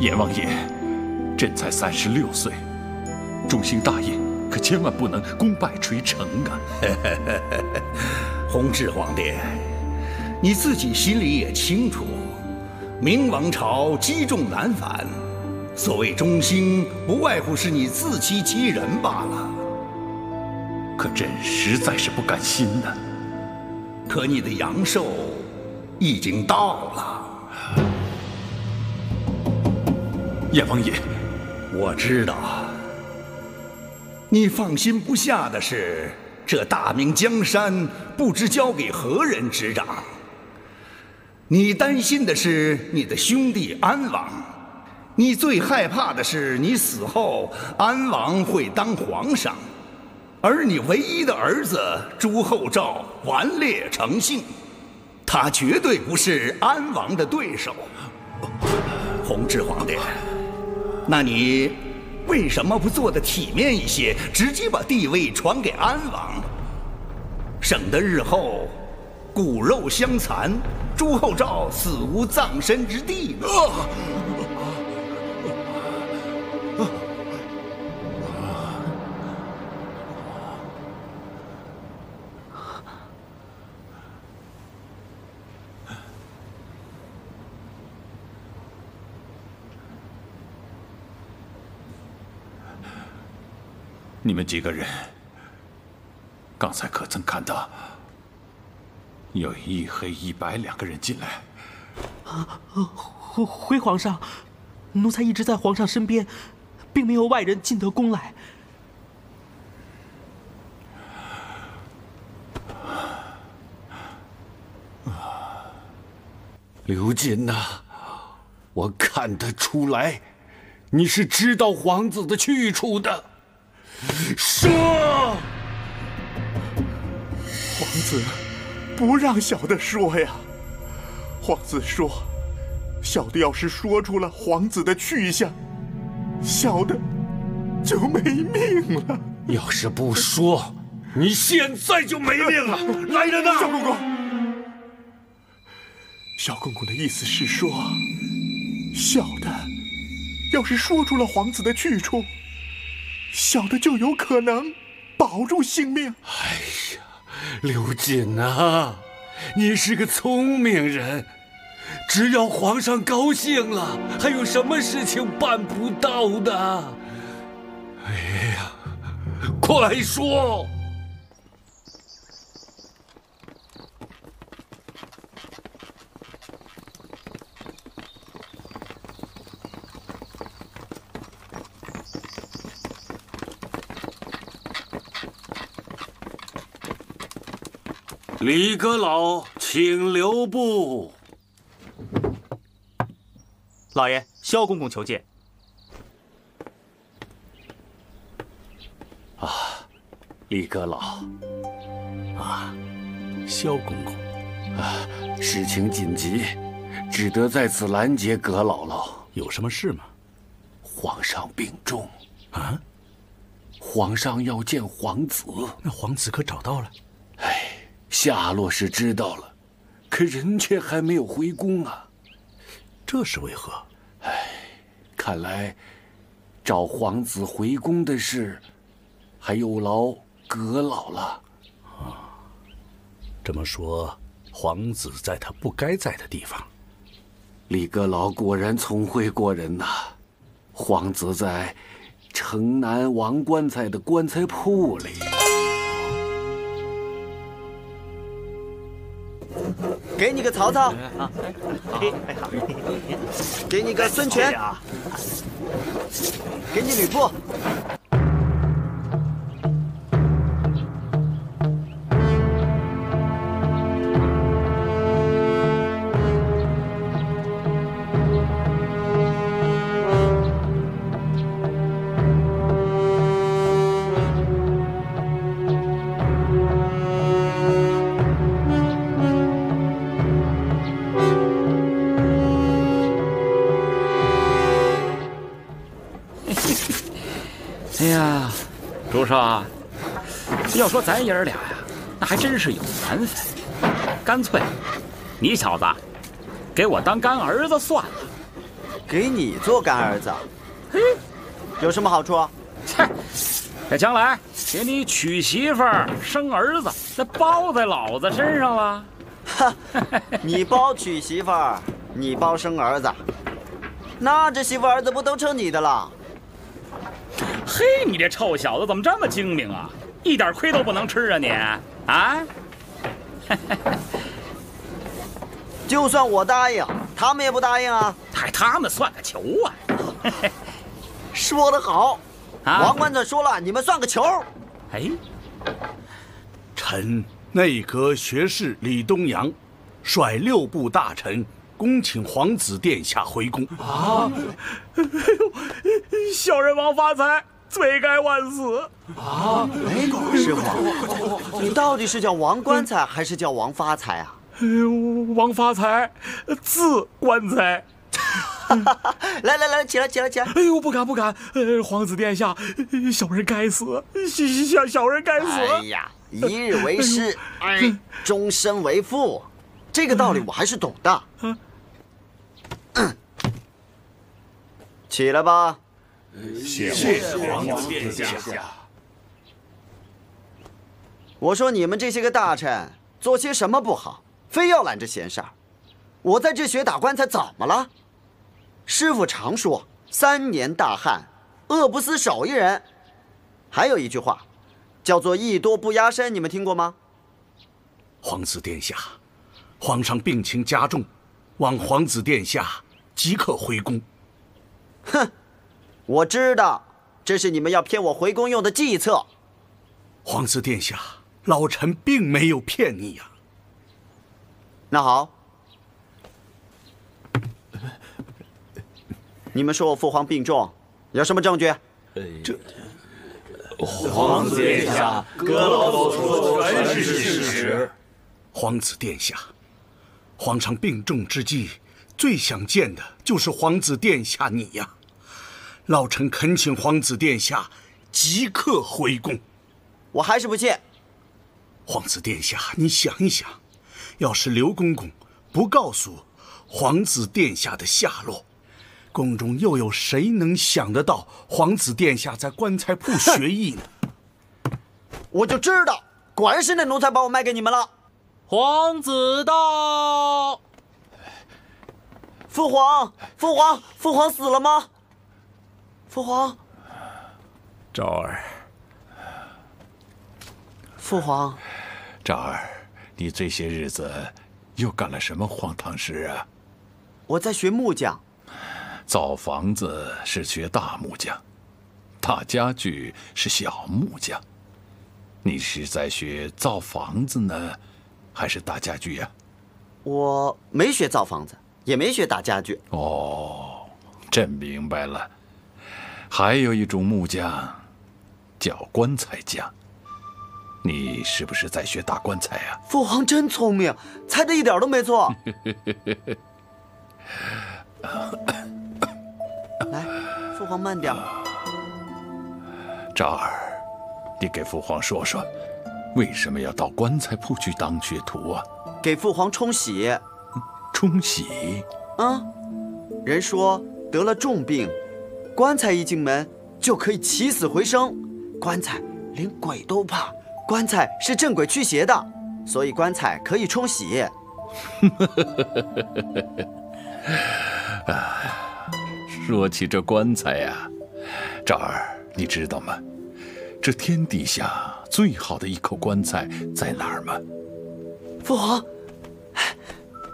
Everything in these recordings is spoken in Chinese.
阎王爷，朕才三十六岁，中兴大业可千万不能功败垂成啊！弘治皇帝，你自己心里也清楚，明王朝积重难返，所谓中兴，不外乎是你自欺欺人罢了。可朕实在是不甘心呐。可你的阳寿已经到了。阎王爷，我知道，你放心不下的是这大明江山不知交给何人执掌。你担心的是你的兄弟安王，你最害怕的是你死后安王会当皇上，而你唯一的儿子朱厚照顽劣成性，他绝对不是安王的对手。弘治皇帝。那你为什么不做的体面一些，直接把帝位传给安王，省得日后骨肉相残，朱厚照死无葬身之地呢？你们几个人，刚才可曾看到有一黑一白两个人进来？啊，回回皇上，奴才一直在皇上身边，并没有外人进得宫来。刘瑾呐，我看得出来，你是知道皇子的去处的。说，皇子不让小的说呀。皇子说，小的要是说出了皇子的去向，小的就没命了。要是不说，你现在就没命了。来人呐！小公公，小公公的意思是说，小的要是说出了皇子的去处。小的就有可能保住性命。哎呀，刘瑾呐，你是个聪明人，只要皇上高兴了，还有什么事情办不到的？哎呀，快说！李阁老，请留步。老爷，萧公公求见。啊，李阁老。啊，萧公公。啊，事情紧急，只得在此拦截阁姥姥。有什么事吗？皇上病重。啊？皇上要见皇子。那皇子可找到了？下落是知道了，可人却还没有回宫啊！这是为何？唉，看来找皇子回宫的事，还有劳阁老了。啊，这么说，皇子在他不该在的地方。李阁老果然聪慧过人呐！皇子在城南王棺材的棺材铺里。给你个曹操，给你个孙权，给你吕布。说，要说咱爷儿俩呀，那还真是有缘分。干脆，你小子给我当干儿子算了。给你做干儿子，嘿，有什么好处？切，这将来给你娶媳妇儿、生儿子，那包在老子身上了。哈，你包娶媳妇儿，你包生儿子，那这媳妇儿子不都成你的了？嘿，你这臭小子怎么这么精明啊？一点亏都不能吃啊你啊！就算我答应，他们也不答应啊！嗨，他们算个球啊！说得好，啊王官子说了，你们算个球。哎，臣内阁学士李东阳，率六部大臣恭请皇子殿下回宫啊！哎呦。小人王发财，罪该万死啊。哎，师傅，你到底是叫王棺材还是叫王发财啊？呃王发财，字棺材。来来来，起来起来起来！哎呦，不敢不敢！呃，皇子殿下，呃小人该死，小小人该死。哎呀，一日为师，哎，终身为父，这个道理我还是懂的。嗯起来吧。谢皇子殿下。我说你们这些个大臣做些什么不好，非要揽着闲事儿？我在这学打棺材怎么了？师傅常说“三年大旱，饿不死手艺人”，还有一句话，叫做“艺多不压身”，你们听过吗？皇子殿下，皇上病情加重，望皇子殿下即刻回宫。哼，我知道，这是你们要骗我回宫用的计策。皇子殿下，老臣并没有骗你呀、那好，你们说我父皇病重，有什么证据？这皇子殿下，阁老所说全是事实。皇子殿下，皇上病重之际，最想见的就是皇子殿下你呀。老臣恳请皇子殿下即刻回宫。我还是不信。皇子殿下，你想一想，要是刘公公不告诉皇子殿下的下落，宫中又有谁能想得到皇子殿下在棺材铺学艺呢？我就知道，果然是那奴才把我卖给你们了。皇子到。父皇，父皇，父皇死了吗？父皇，昭儿，父皇，昭儿，你这些日子又干了什么荒唐事啊？我在学木匠。造房子是学大木匠，打家具是小木匠。你是在学造房子呢，还是打家具呀、我没学造房子，也没学打家具。哦，朕明白了。还有一种木匠，叫棺材匠。你是不是在学打棺材啊？父皇真聪明，猜的一点都没错。来，父皇慢点。昭儿，你给父皇说说，为什么要到棺材铺去当学徒啊？给父皇冲喜。冲喜？啊，人说得了重病，棺材一进门就可以起死回生，棺材连鬼都怕，棺材是镇鬼驱邪的，所以棺材可以冲喜。说起这棺材呀、赵儿，你知道吗？这天底下最好的一口棺材在哪儿吗？父皇，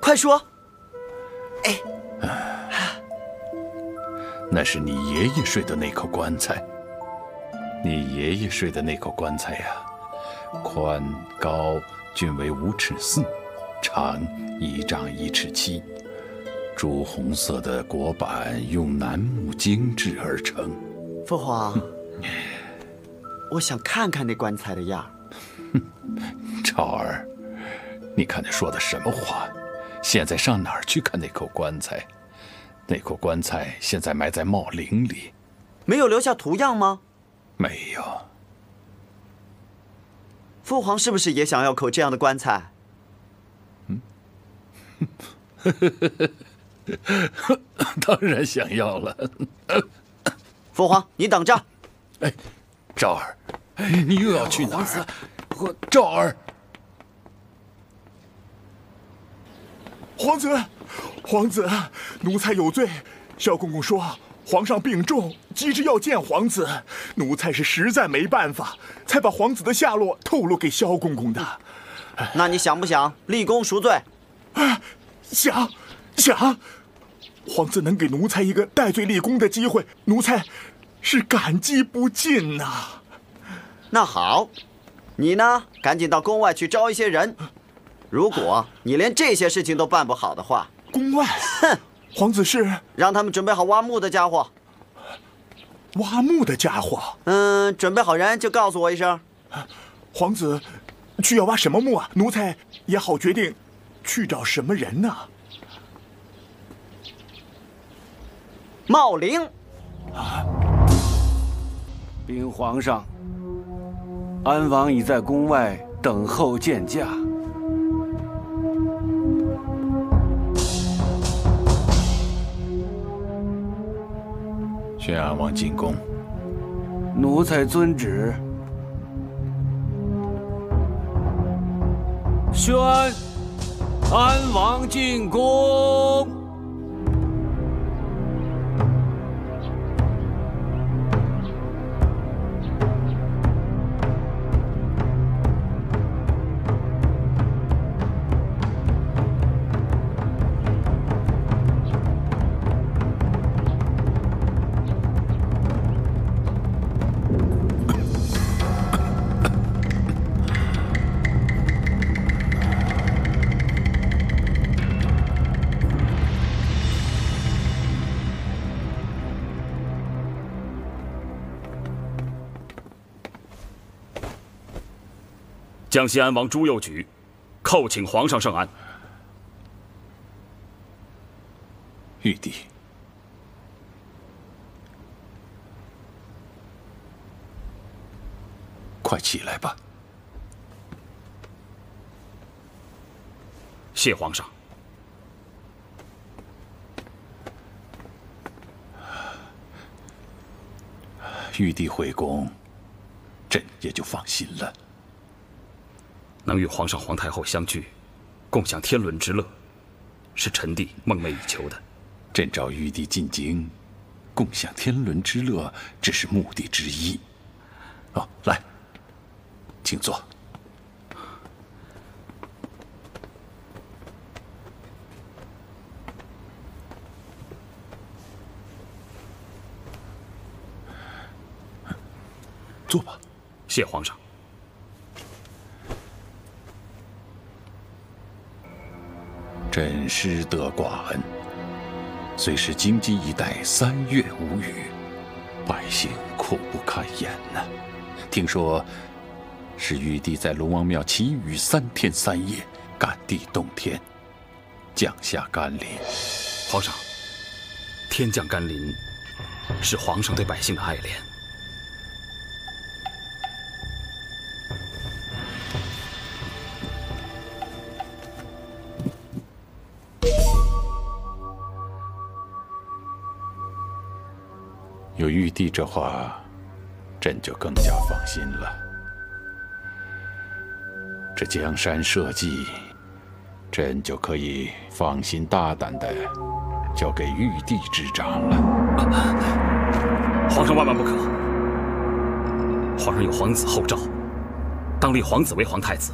快说！那是你爷爷睡的那口棺材。你爷爷睡的那口棺材呀，宽高均为五尺四，长一丈一尺七，朱红色的椁板用楠木精制而成。父皇，我想看看那棺材的样儿。超儿，你看他说的什么话？现在上哪儿去看那口棺材？那口棺材现在埋在茂陵里，没有留下图样吗？没有。父皇是不是也想要口这样的棺材？嗯 当然想要了。父皇，你等着。哎，赵儿，哎你又要去哪儿？我赵儿，皇子，皇子，奴才有罪。萧公公说皇上病重，急着要见皇子，奴才是实在没办法，才把皇子的下落透露给萧公公的。那你想不想立功赎罪？啊，想，想。皇子能给奴才一个戴罪立功的机会，奴才是感激不尽呐。那好，你呢，赶紧到宫外去招一些人。如果你连这些事情都办不好的话，宫外，哼，皇子是让他们准备好挖墓的家伙。挖墓的家伙？嗯，准备好人就告诉我一声。皇子去要挖什么墓啊？奴才也好决定去找什么人呢。茂陵，啊！禀皇上，安王已在宫外等候见驾。宣安王进宫。奴才遵旨。宣安王进宫。江西安王朱佑举，叩请皇上圣安。玉帝，快起来吧！谢皇上。玉帝回宫，朕也就放心了。能与皇上、皇太后相聚，共享天伦之乐，是臣弟梦寐以求的。朕召玉帝进京，共享天伦之乐，只是目的之一。哦，来，请坐。坐吧。谢皇上。失德寡恩，虽是京畿一带三月无雨，百姓苦不堪言呐。听说是玉帝在龙王庙祈雨三天三夜，感地动天，降下甘霖。皇上，天降甘霖，是皇上对百姓的爱怜。有玉帝这话，朕就更加放心了。这江山社稷，朕就可以放心大胆的交给玉帝执掌了。皇上万万不可！皇上有皇子后诏，当立皇子为皇太子。